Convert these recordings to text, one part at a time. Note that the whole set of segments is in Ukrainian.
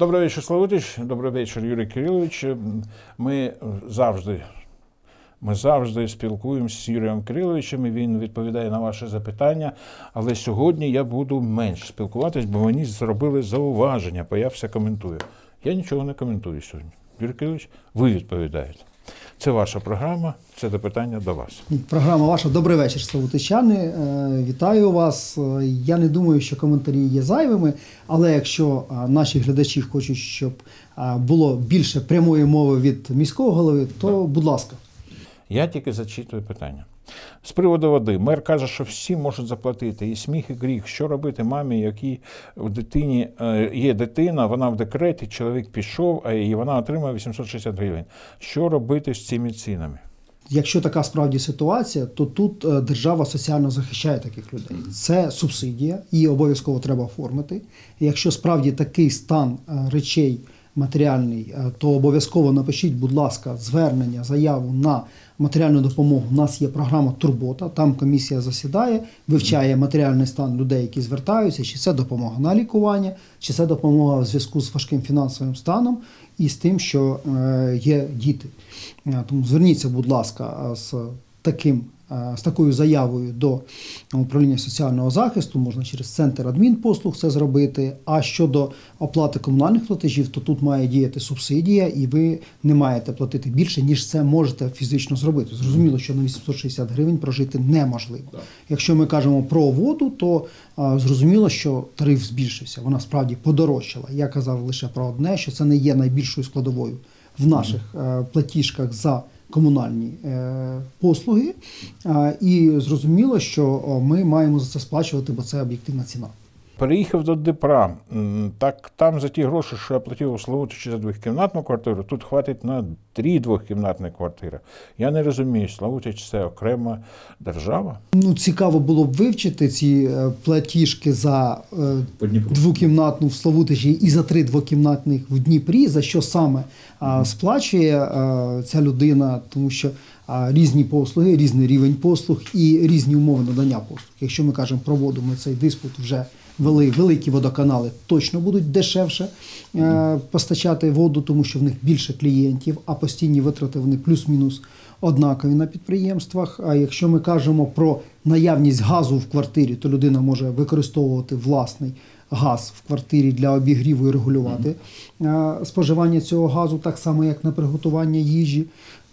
Добрий вечір, Славутич. Добрий вечір, Юрій Кирилович. Ми завжди, ми завжди спілкуємося з Юрієм Кириловичем. і Він відповідає на ваші запитання. Але сьогодні я буду менш спілкуватись, бо мені зробили зауваження, бо я все коментую. Я нічого не коментую сьогодні. Юрій Кирилович, ви відповідаєте. Це ваша програма, це запитання до вас. Програма ваша добрий вечір, Славутичани. Е, Вітаю вас. Е, Я не думаю, що коментарі є зайвими, але якщо е, наші глядачі хочуть, щоб було більше прямої мови від міського голови, то будь ласка. Я тільки зачитую питання. З приводу води, мер каже, що всі можуть заплатити. І сміх, і гріх. Що робити мамі, якій в дитині е, є дитина, вона в декреті, чоловік пішов, і вона отримує 860 гривень. Що робити з цими цінами? Якщо така справді ситуація, то тут е, держава соціально захищає таких людей. Це субсидія, її обов'язково треба оформити. Якщо справді такий стан е, речей матеріальний, е, то обов'язково напишіть, будь ласка, звернення, заяву на матеріальну допомогу. У нас є програма Турбота. Там комісія засідає, вивчає матеріальний стан людей, які звертаються, чи це допомога на лікування, чи це допомога в зв'язку з важким фінансовим станом і з тим, що е, є діти. Е, Тому зверніться, будь ласка, з таким. е, З такою заявою до управління соціального захисту можна через центр адмінпослуг це зробити. А щодо оплати комунальних платежів, то тут має діяти субсидія, і ви не маєте платити більше, ніж це можете фізично зробити. Зрозуміло, що на 860 гривень прожити неможливо. Якщо ми кажемо про воду, то а, зрозуміло, що тариф збільшився. Вона справді подорожчала. Я казав лише про одне, що це не є найбільшою складовою в наших е, платіжках за комунальні е, послуги. І зрозуміло, що ми маємо за це сплачувати, бо це об'єктивна ціна. Переїхав до Дніпра. Так там за ті гроші, що я платив у Славутичі за двохкімнатну квартиру, тут хватить на три двохкімнатні квартири. Я не розумію, Славутич це окрема держава. Ну, цікаво було б вивчити ці е, платіжки за е, двокімнатну в Славутичі і за три двокімнатних в Дніпрі, за що саме сплачує ця людина, тому що різні послуги, різний рівень послуг і різні умови надання послуг. Якщо ми кажемо про воду, ми цей диспут вже вели. Великі водоканали точно будуть дешевше е, постачати воду, тому що в них більше клієнтів, а постійні витрати вони плюс-мінус однакові на підприємствах. А якщо ми кажемо про наявність газу в квартирі, то людина може використовувати власний газ в квартирі для обігріву і регулювати е, споживання цього газу, так само як на приготування їжі.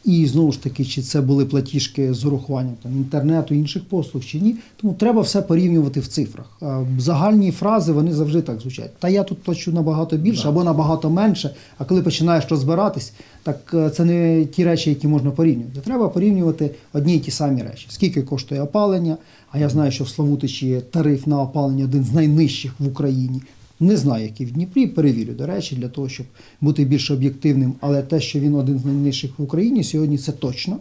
І знову ж таки, чи це були платіжки з урахуванням там інтернету, інших послуг чи ні. Тому треба все порівнювати в цифрах. Загальні фрази вони завжди так звучать. Та я тут плачу набагато більше або набагато менше. А коли починаєш розбиратись, так е, це не ті речі, які можна порівнювати. Треба порівнювати одні і ті самі речі. Скільки коштує опалення? А я знаю, що в Славутичі тариф на опалення один з найнижчих в Україні. Не знаю, який в Дніпрі, перевірю, до речі, для того, щоб бути більш об'єктивним. Але те, що він один з найнижчих в Україні, сьогодні це точно.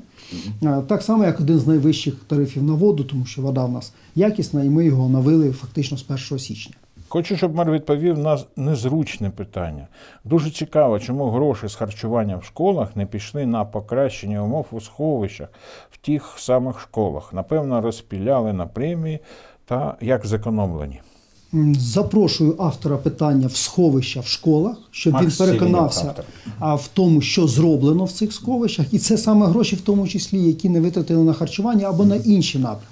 Так само, як один з найвищих тарифів на воду, тому що вода в нас якісна, і ми його навели фактично з 1 січня. Хочу, щоб мер відповів на незручне питання. Дуже цікаво, чому гроші з харчування в школах не пішли на покращення умов у сховищах в тих самих школах. Напевно, розпіляли на премії та як зекономлені. Запрошую автора питання в сховища в школах, щоб Макс він переконався а, в тому, що зроблено в цих сховищах, і це саме гроші, в тому числі, які не витратили на харчування або на інші напрямки.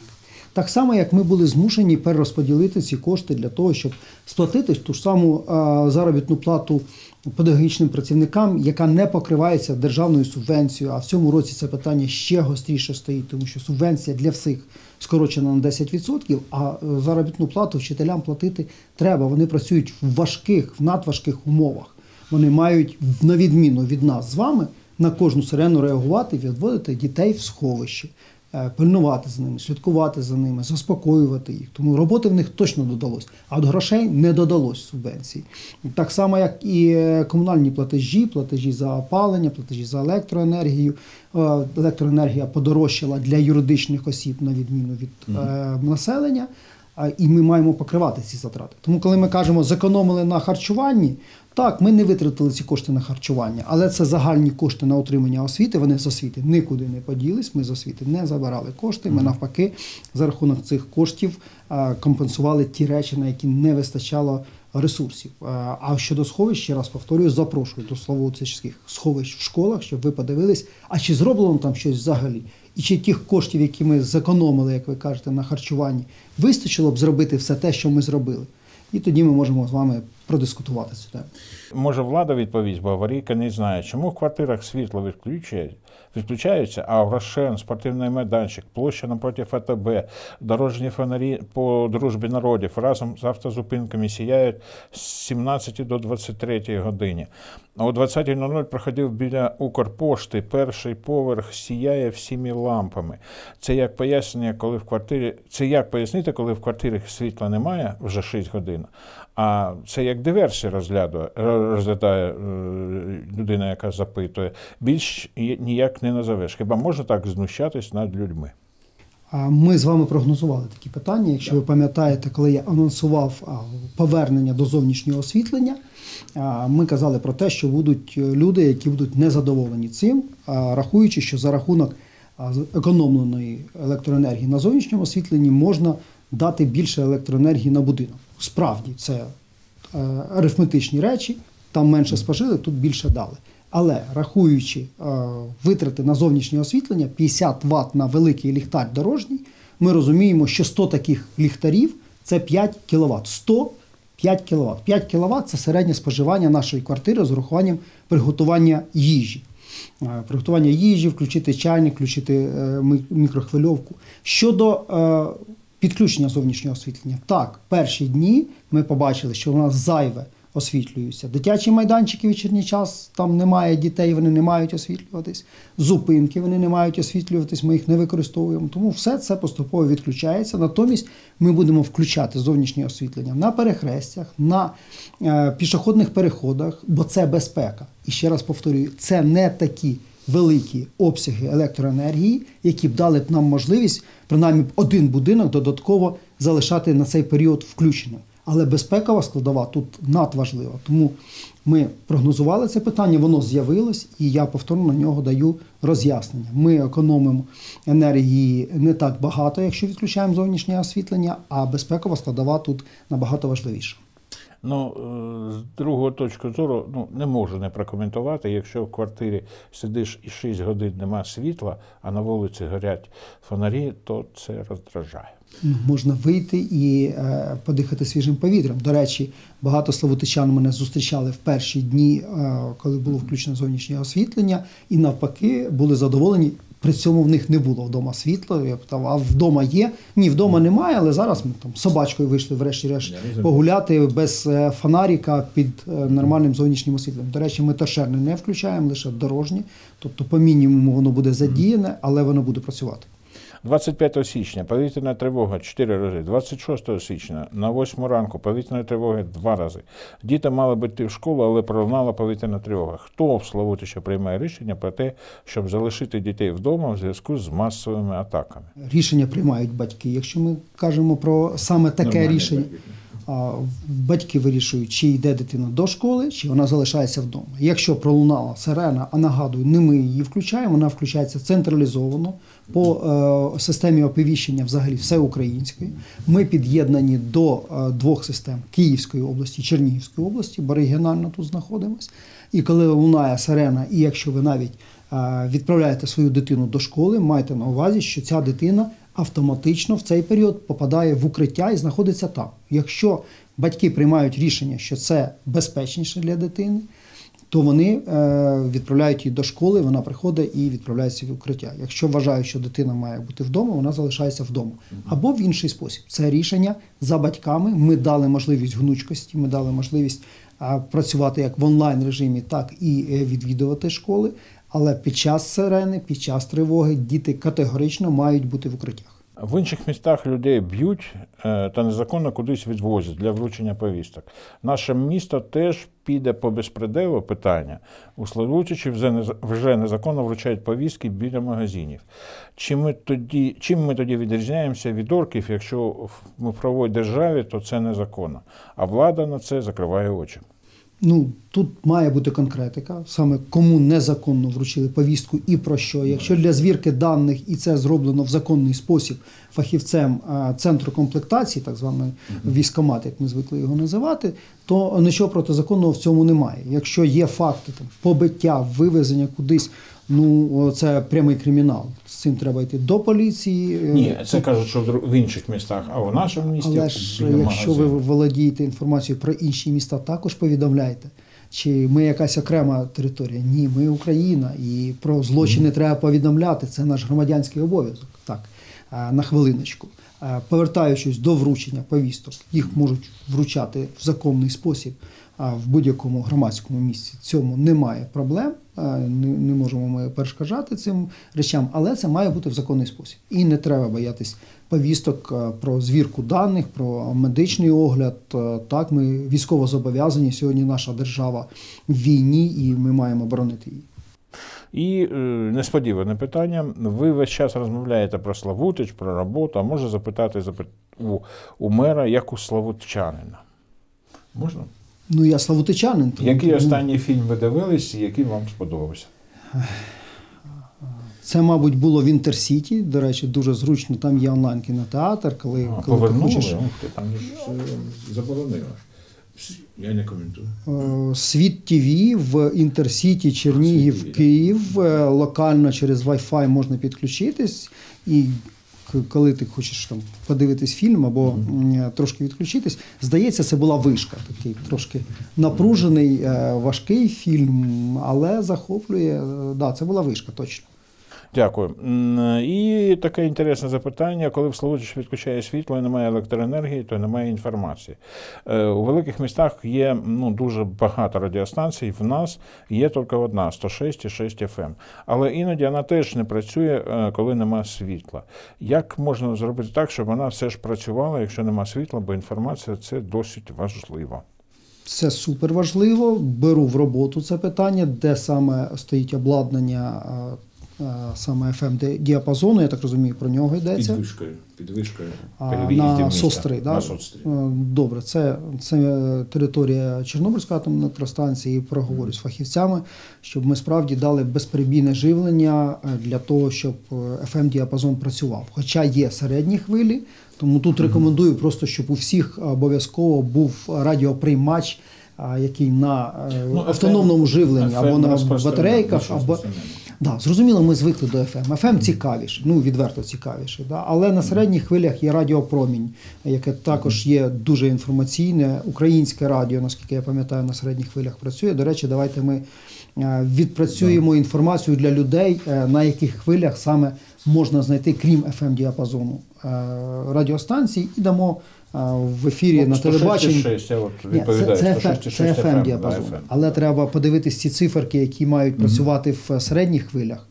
Так само, як ми були змушені перерозподілити ці кошти для того, щоб сплатити ту ж саму а, заробітну плату педагогічним працівникам, яка не покривається державною субвенцією. А в цьому році це питання ще гостріше стоїть, тому що субвенція для всіх скорочена на 10%, а е, заробітну плату вчителям платити треба. Вони працюють в важких, в надважких умовах. Вони мають, на відміну від нас з вами, на кожну сирену реагувати, відводити дітей в сховище, пильнувати за ними, слідкувати за ними, заспокоювати їх. Тому роботи в них точно додалось, а от грошей не додалось субвенції. Так само, як і е, комунальні платежі, платежі за опалення, платежі за електроенергію. Е, Електроенергія подорожчала для юридичних осіб на відміну від е, населення. І ми маємо покривати ці затрати. Тому, коли ми кажемо, зекономили на харчуванні, так, ми не витратили ці кошти на харчування, але це загальні кошти на отримання освіти. Вони з освіти нікуди не поділись. Ми з освіти не забирали кошти. Ми навпаки за рахунок цих коштів компенсували ті речі, на які не вистачало ресурсів. Е, А щодо сховищ, ще раз повторюю, запрошую до Славутицьких сховищ в школах, щоб ви подивились, а чи зроблено там щось взагалі, і чи тих коштів, які ми зекономили, як ви кажете, на харчуванні, вистачило б зробити все те, що ми зробили. І тоді ми можемо з вами продискутувати цю тему. Може, влада відповість, бо аварійка не знає, чому в квартирах світло відключають, відключаються, а в Рошен, спортивний майданчик, площа напроти ФТБ, дорожні фонарі по дружбі народів разом з автозупинками сіяють з 17 до 23 годині. А о 20.00 проходив біля Укрпошти, перший поверх сіяє всіми лампами. Це як пояснення, коли в квартирі. Це як пояснити, коли в квартирі світла немає вже 6 годин. А це як диверсія розглядає, розглядає е, людина, яка запитує. Більш ніяк не назовеш. Хіба можна так знущатись над людьми? Ми з вами прогнозували такі питання. Якщо ви пам'ятаєте, коли я анонсував повернення до зовнішнього освітлення, ми казали про те, що будуть люди, які будуть незадоволені цим, рахуючи, що за рахунок економленої електроенергії на зовнішньому освітленні можна дати більше електроенергії на будинок. Справді, це е, арифметичні речі, там менше спожили, тут більше дали. Але рахуючи е, витрати на зовнішнє освітлення, 50 Вт на великий ліхтар дорожній, ми розуміємо, що 100 таких ліхтарів це 5 кВт. 100 5 кВт. 5 кВт це середнє споживання нашої квартири з урахуванням приготування їжі. Е, Приготування їжі, включити чайник, включити е, мікрохвильовку. Щодо е, підключення зовнішнього освітлення, так, перші дні ми побачили, що у нас зайве освітлюються. Дитячі майданчики вечірній час, там немає дітей, вони не мають освітлюватись. Зупинки вони не мають освітлюватись, ми їх не використовуємо. Тому все це поступово відключається. Натомість ми будемо включати зовнішнє освітлення на перехрестях, на е, пішохідних переходах, бо це безпека. І ще раз повторюю, це не такі великі обсяги електроенергії, які б дали б нам можливість принаймні один будинок додатково залишати на цей період включеним. Але безпекова складова тут надважлива. Тому ми прогнозували це питання, воно з'явилось, і я повторно на нього даю роз'яснення. Ми економимо енергії не так багато, якщо відключаємо зовнішнє освітлення, а безпекова складова тут набагато важливіша. Ну, е, з другого точки зору, ну не можу не прокоментувати. Якщо в квартирі сидиш і 6 годин нема світла, а на вулиці горять фонарі, то це роздражає. Можна вийти і е, подихати свіжим повітрям. До речі, багато славутичан мене зустрічали в перші дні, е, коли було включено зовнішнє освітлення, і навпаки були задоволені. При цьому в них не було вдома світла. Я питав, а вдома є? Ні, вдома немає, але зараз ми там собачкою вийшли врешті-решт погуляти без е, фонаріка під е, нормальним зовнішнім освітленням. До речі, ми торшерне не включаємо, лише дорожні. Тобто, по мінімуму воно буде задіяне, але воно буде працювати. 25 січня повітряна тривога 4 рази, 26 січня на 8 ранку повітряна тривога 2 рази. Діти мали б йти в школу, але пролунала повітряна тривога. Хто в Славутичі приймає рішення про те, щоб залишити дітей вдома в зв'язку з масовими атаками? Рішення приймають батьки. Якщо ми кажемо про саме таке Нормальні рішення, батьки. Батьки вирішують, чи йде дитина до школи, чи вона залишається вдома. Якщо пролунала сирена, а нагадую, не ми її включаємо, вона включається централізовано по е, системі оповіщення взагалі всеукраїнської. Ми під'єднані до е, двох систем Київської області, Чернігівської області, бо регіонально тут знаходимось. І коли лунає сирена, і якщо ви навіть е, відправляєте свою дитину до школи, майте на увазі, що ця дитина автоматично в цей період попадає в укриття і знаходиться там. Якщо батьки приймають рішення, що це безпечніше для дитини, то вони е, відправляють її до школи, вона приходить і відправляється в укриття. Якщо вважають, що дитина має бути вдома, вона залишається вдома. Або в інший спосіб. Це рішення за батьками. Ми дали можливість гнучкості, ми дали можливість працювати як в онлайн режимі, так і е, відвідувати школи. Але під час сирени, під час тривоги діти категорично мають бути в укриттях. В інших містах людей б'ють е, та незаконно кудись відвозять для вручення повісток. Наше місто теж піде по безпределу питання. У Славутичі вже, нез- вже незаконно вручають повістки біля магазинів. Чим ми тоді, чим ми тоді відрізняємося від орків, якщо ми в правовій державі, то це незаконно, а влада на це закриває очі. Ну, тут має бути конкретика, саме кому незаконно вручили повістку і про що. Якщо для звірки даних і це зроблено в законний спосіб фахівцем центру комплектації, так званий військомат, як ми звикли його називати, то нічого протизаконного в цьому немає. Якщо є факти там, побиття, вивезення кудись, ну це прямий кримінал. З цим треба йти до поліції. е, Ні, це кажуть, що в інших містах, а в нашому місті але ж якщо ви володієте інформацією про інші міста, також повідомляйте. Чи ми якась окрема територія? Ні, ми Україна, і про злочини треба повідомляти. Це наш громадянський обов'язок. Так, на хвилиночку. Повертаючись до вручення повісток, їх можуть вручати в законний спосіб в будь-якому громадському місці. Цьому немає проблем. Не, можемо ми перешкоджати цим речам, але це має бути в законний спосіб. І не треба боятись повісток про звірку даних, про медичний огляд. Так, ми військово зобов'язані. Сьогодні наша держава в війні, і ми маємо боронити її. І е, несподіване питання. Ви весь час розмовляєте про Славутич, про роботу, а може запитати запит... у, у мера, як у славутчанина. Можна? Ну я славутичанин. тому- Який тому останній фільм ви дивились і який вам сподобався? Це, мабуть, було в Інтерсіті. До речі, дуже зручно. Там є онлайн кінотеатр, коли, А, коли ти хочеш. Ти, там же е, заборонили. Я не коментую. Е, Sweet TV в Інтерсіті, Чернігів, Київ. Е, Локально через Wi-Fi можна підключитись. І коли ти хочеш там подивитись фільм або м, трошки відключитись, здається, це була вишка. Такий трошки напружений, е, важкий фільм, але захоплює. Е, Да, це була вишка, точно. Дякую. І таке інтересне запитання: коли в Славутич відключає світло і немає електроенергії, то немає інформації. Е, У великих містах є ну, дуже багато радіостанцій. В нас є тільки одна 106,6 FM. Але іноді вона теж не працює, е, коли немає світла. Як можна зробити так, щоб вона все ж працювала, якщо немає світла, бо інформація це досить важливо. Це супер важливо. Беру в роботу це питання, де саме стоїть обладнання саме FM діапазону, я так розумію, про нього йдеться. Підвишкою, підвишкою А, на. СОС-3, да? На СОС-3. Е, Добре, це, це територія Чорнобильської атомної електростанції. Проговорю з фахівцями, щоб ми справді дали безперебійне живлення е, для того, щоб fm діапазон працював. Хоча є середні хвилі, тому тут рекомендую просто, щоб у всіх обов'язково був радіоприймач, який на е, Ну, автономному живленні або на батарейках, або. Да, зрозуміло, ми звикли до FM. FM цікавіше, ну відверто цікавіше. Да? Але на середніх хвилях є радіопромінь, яке також є дуже інформаційне. Українське радіо, наскільки я пам'ятаю, на середніх хвилях працює. До речі, давайте ми е, відпрацюємо інформацію для людей, е, на яких хвилях саме можна знайти, крім FM діапазону е, радіостанцій, і дамо в ефірі Ну, на 106,6, телебаченні. я от Ні, відповідаю, це, це, це FM діапазон. да, FM. Але треба подивитись ці циферки, які мають працювати в середніх хвилях,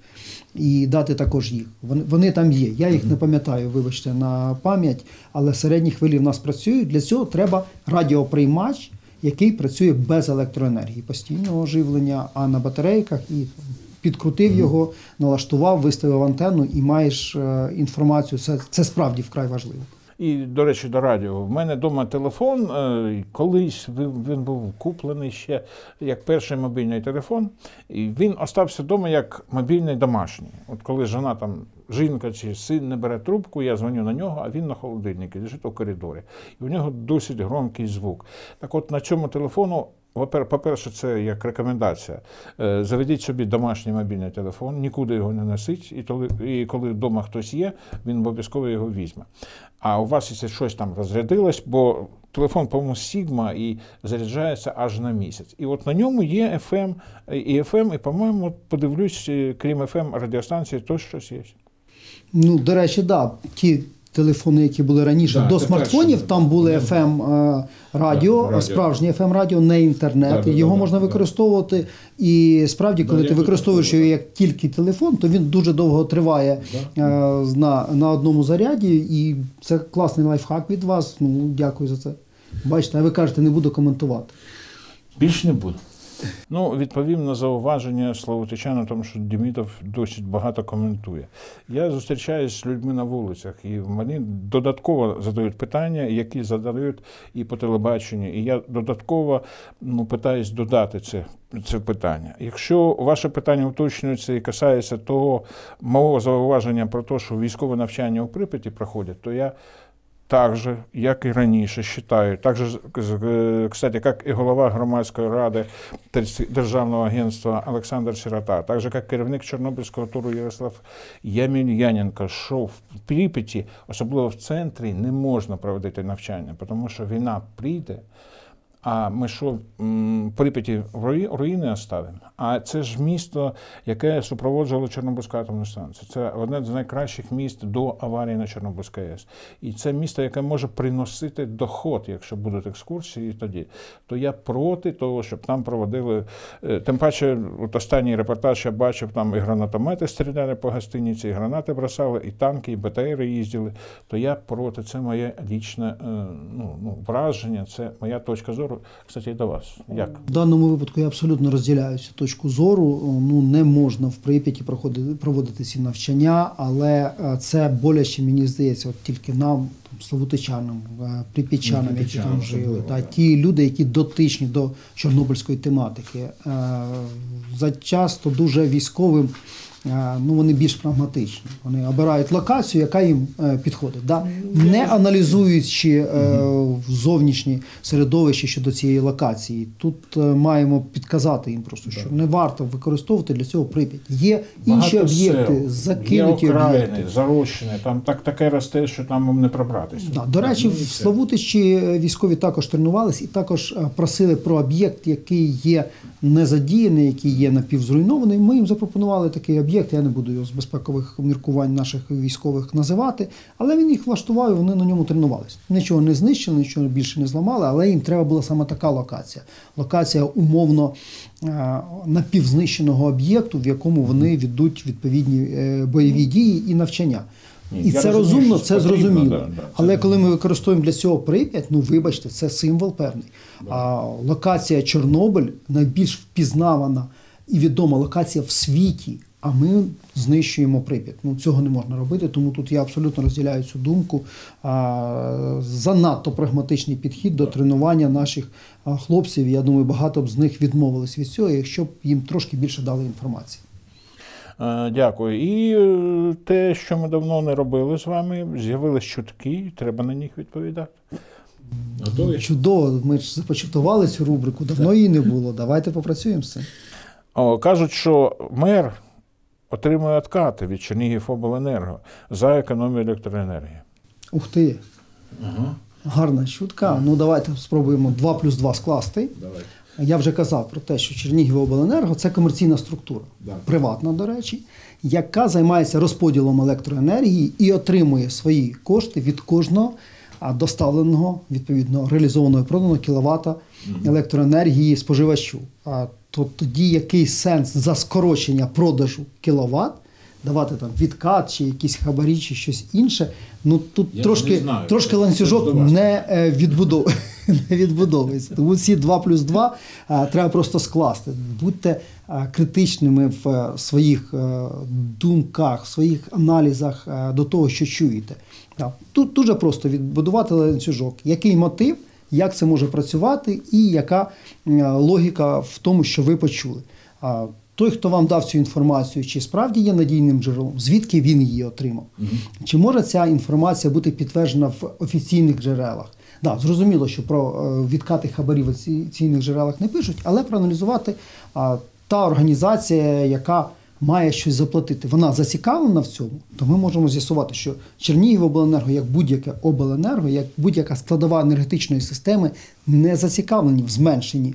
і дати також їх. Вони, вони там є. Я їх не пам'ятаю, вибачте, на пам'ять, але середні хвилі в нас працюють. Для цього треба радіоприймач, який працює без електроенергії, постійного живлення, а на батарейках і підкрутив його, налаштував, виставив антенну і маєш е, інформацію. Це, це справді вкрай важливо. І, до речі, до радіо. В мене вдома телефон. е, Колись він був куплений ще як перший мобільний телефон, і він остався вдома як мобільний домашній. От коли жона там, жінка чи син не бере трубку, я дзвоню на нього, а він на холодильнику лежить у коридорі. І у нього досить громкий звук. Так от на цьому телефону. Попер- По-перше, це як рекомендація. Е, Заведіть собі домашній мобільний телефон, нікуди його не носить, і коли, вдома хтось є, він обов'язково його візьме. А у вас, якщо щось там розрядилось, бо телефон, по-моєму, Sigma і заряджається аж на місяць. І от на ньому є FM і FM, і, по-моєму, подивлюсь, е, крім FM радіостанції, то щось є. Ну, до речі, да, телефони, які були раніше Да, до смартфонів, перше. там були FM е, радіо, радіо. справжнє FM радіо, не інтернет. Да, да, Його да, можна да. використовувати. І справді, коли ти використовуєш його як тільки телефон, то він дуже довго триває е, на, на одному заряді. І це класний лайфхак від вас. Ну, дякую за це. Бачите, а ви кажете, не буду коментувати. Більш не буде. Ну, відповім на зауваження Славутичана, тому що Демідов досить багато коментує. Я зустрічаюся з людьми на вулицях, і мені додатково задають питання, які задають і по телебаченню. І я додатково ну, питаюсь додати це, це питання. Якщо ваше питання уточнюється і касається того мого зауваження про те, що військове навчання у Прип'яті проходять, то я так же, як і раніше, вважаю, так же, кстати, як і голова громадської ради Державного агентства Олександр Сирота, так же, як керівник Чорнобильського туру Ярослав Ямельяненко, що в Прип'яті, особливо в центрі, не можна проводити навчання, тому що війна прийде. А ми що Прип'яті руїни оставимо? А це ж місто, яке супроводжувало Чорнобильську атомну станцію. Це одне з найкращих міст до аварії на Чорнобильській АЕС. І це місто, яке може приносити доход, якщо будуть екскурсії тоді. То я проти того, щоб там проводили. е, Тим паче, от останній репортаж я бачив, там і гранатомети стріляли по гостиниці, і гранати бросали, і танки, і БТРи їздили. То я проти. Це моє лічне е, ну, ну, враження, це моя точка зору. Кстати, і до вас. Як? В даному випадку я абсолютно розділяю цю точку зору. Ну не можна в Прип'яті проходити проводити ці навчання, але е, це боляче, мені здається, от тільки нам, там, славутичанам, е, прип'ятчанам, які там жили, та ті люди, які дотичні до чорнобильської тематики. Е, Зачасто дуже військовим. Е, Ну, вони більш прагматичні. Вони обирають локацію, яка їм е, підходить. Да? Не аналізуючи е, зовнішнє середовище щодо цієї локації. Тут маємо підказати їм просто, що не варто використовувати для цього Прип'ять. Є інші об'єкти, закинуті є окраїни, об'єкти. зарощені, там так таке росте, що там не пробратися. Да, до речі, Ну, в. Славутичі е, військові також тренувались і також просили про об'єкт, який є незадіяний, який є напівзруйнований. Ми їм запропонували такий об'єкт. Я не буду його з безпекових міркувань наших військових називати, але він їх влаштував, і вони на ньому тренувались. Нічого не знищили, нічого більше не зламали, але їм треба була саме така локація. Локація умовно е, напівзнищеного об'єкту, в якому вони ведуть відповідні е, бойові дії і навчання. Ні, І це розумію, розумно, це потрібно, зрозуміло. да, да, це Але коли ми використовуємо для цього Прип'ять, ну вибачте, це символ певний. А локація Чорнобиль найбільш впізнавана і відома локація в світі. А ми знищуємо Прип'ять. Ну цього не можна робити, тому тут я абсолютно розділяю цю думку. А, занадто прагматичний підхід до тренування наших а, хлопців. Я думаю, багато б з них відмовились від цього, якщо б їм трошки більше дали інформації. Е, Дякую. І е, те, що ми давно не робили з вами, з'явились чутки, треба на них відповідати. Готові? Чудово, ми ж започаткували цю рубрику, давно її не було. Давайте попрацюємо з цим. О, кажуть, що мер отримує откати від Чернігівобленерго за економію електроенергії. Ух ти. Гарна чутка. Ну давайте спробуємо 2 плюс 2 скласти. Давайте. Я вже казав про те, що Чернігівобленерго це комерційна структура, Да. приватна, до речі, яка займається розподілом електроенергії і отримує свої кошти від кожного доставленого, відповідно, реалізованого і проданого кіловата електроенергії споживачу. А то тоді який сенс за скорочення продажу кіловат давати там відкат чи якісь хабарі, чи щось інше. Ну тут Я трошки, не знаю. трошки ланцюжок не е, відбудов... не відбудовується. Тому ці 2 плюс 2 е, треба просто скласти. Будьте е, критичними в своїх думках, в своїх аналізах до того, що чуєте. Тут дуже просто відбудувати ланцюжок. Який мотив, як це може працювати, і яка е, логіка в тому, що ви почули. Той, хто вам дав цю інформацію, чи справді є надійним джерелом, звідки він її отримав? Чи може ця інформація бути підтверджена в офіційних джерелах? Да, зрозуміло, що про е, відкати хабарів в офіційних джерелах не пишуть, але проаналізувати та організація, яка має щось заплатити, вона зацікавлена в цьому, то ми можемо з'ясувати, що Чернігівобленерго, як будь-яке обленерго, як будь-яка складова енергетичної системи, не зацікавлені в зменшенні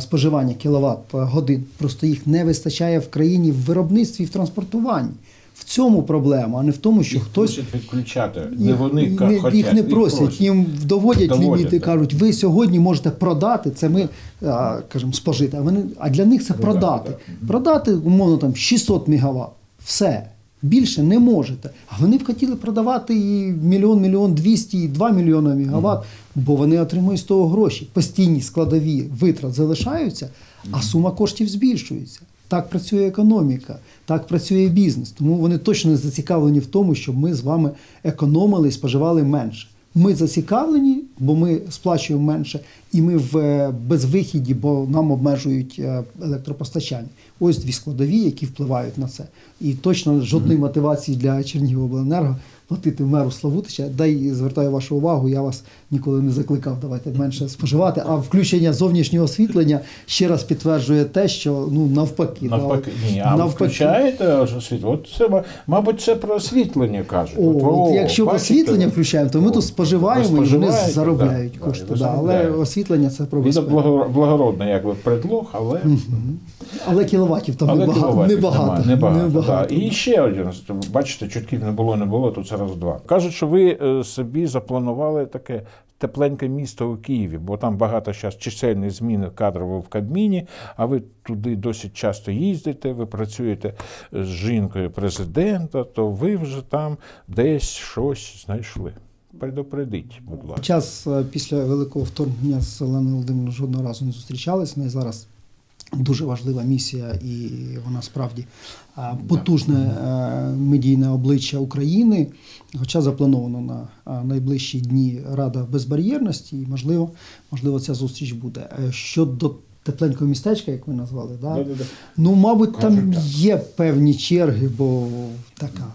споживання кіловат годин. Просто їх не вистачає в країні в виробництві і в транспортуванні. В цьому проблема, а не в тому, що Їх хтось відключати. Не вони не, хотять, їх не просять, їм доводять, Доводять, ліміти, так. кажуть, ви сьогодні можете продати, це ми а, кажемо, спожити, а вони, а для них це Продати, продати. так. Продати, умовно, там 600 мегаватт. Все. Більше не можете. А вони б хотіли продавати і мільйон, мільйон двісті, і два мільйони мегаватт, бо вони отримують з того гроші. Постійні складові витрат залишаються, а сума коштів збільшується. Так працює економіка, так працює бізнес. Тому вони точно не зацікавлені в тому, щоб ми з вами економили і споживали менше. Ми зацікавлені, бо ми сплачуємо менше, і ми в е, безвихіді, бо нам обмежують е, електропостачання. Ось дві складові, які впливають на це. І точно жодної мотивації для Чернігівобленерго платити меру Славутича. Дай звертаю вашу увагу, я вас ніколи не закликав давайте менше споживати. А включення зовнішнього освітлення ще раз підтверджує те, що ну навпаки, Навпаки, ні, а ви включаєте освітлення? От це, мабуть, це про освітлення кажуть. О, От, от якщо бачите? освітлення включаємо, то ми О, тут споживаємо і вони заробляють да, кошти. да, але освітлення це про Він безпеку. благо- благородний якби предлог, але, Але кіловатів там але небагато. кіловатів небагато, немає, небагато, небагато. І ще один, бачите, чутків не було, не було, тут зараз два. Кажуть, що ви е, собі запланували таке тепленьке місто у Києві, бо там багато зараз чисельні зміни кадрово в Кабміні, а ви туди досить часто їздите, ви працюєте з жінкою президента, то ви вже там десь щось знайшли. Предупредіть, будь ласка. Час е, після великого вторгнення з Оленою Володимирівною жодного разу не зустрічалися. В неї зараз дуже важлива місія, і вона справді е, потужне е, медійне обличчя України. Хоча заплановано на е, найближчі дні Рада безбар'єрності, і можливо, можливо, ця зустріч буде. Щодо тепленького містечка, як ви назвали, да? Ну мабуть, там так. є певні черги, бо така.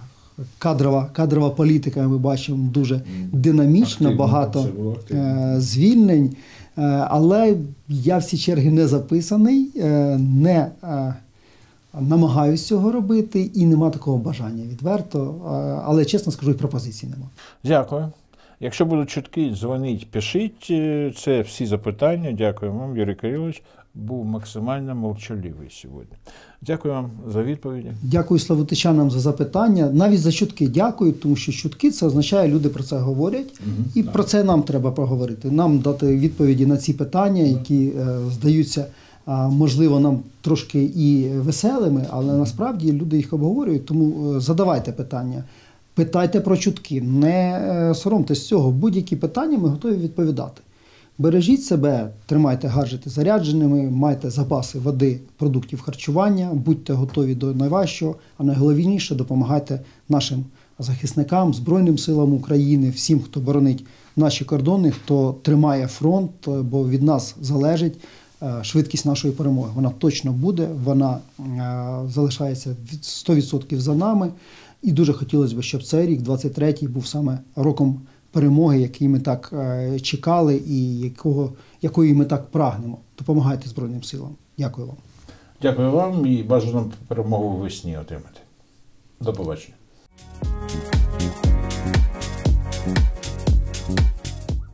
Кадрова, кадрова політика, ми бачимо, дуже динамічна, Активно, багато активно. звільнень. Е, але я всі черги не записаний, е, не намагаюся намагаюсь цього робити і нема такого бажання відверто. Е, але чесно скажу, і пропозицій нема. Дякую. Якщо будуть чутки, дзвоніть, пишіть. Е, Це всі запитання. Дякую вам, Юрій Кирилович. Був максимально мовчаливий сьогодні. Дякую вам за відповіді. Дякую славутичанам за запитання. Навіть за чутки дякую, тому що чутки це означає, люди про це говорять, і про це нам треба поговорити. Нам дати відповіді на ці питання, які е, здаються, можливо, нам трошки і веселими, але насправді люди їх обговорюють. Тому е, задавайте питання. Питайте про чутки, не е, соромтесь цього. Будь-які питання ми готові відповідати. Бережіть себе, тримайте гаджети зарядженими, майте запаси води, продуктів харчування, будьте готові до найважчого, а найголовніше допомагайте нашим захисникам, Збройним силам України, всім, хто боронить наші кордони, хто тримає фронт, бо від нас залежить е, швидкість нашої перемоги. Вона точно буде, вона е, залишається від 100% за нами. І дуже хотілося б, щоб цей рік, 23-й, був саме роком перемоги, який ми так е, чекали, і якого, якої ми так прагнемо. Допомагайте Збройним силам. Дякую вам. Дякую вам і бажано перемогу весні отримати. До побачення.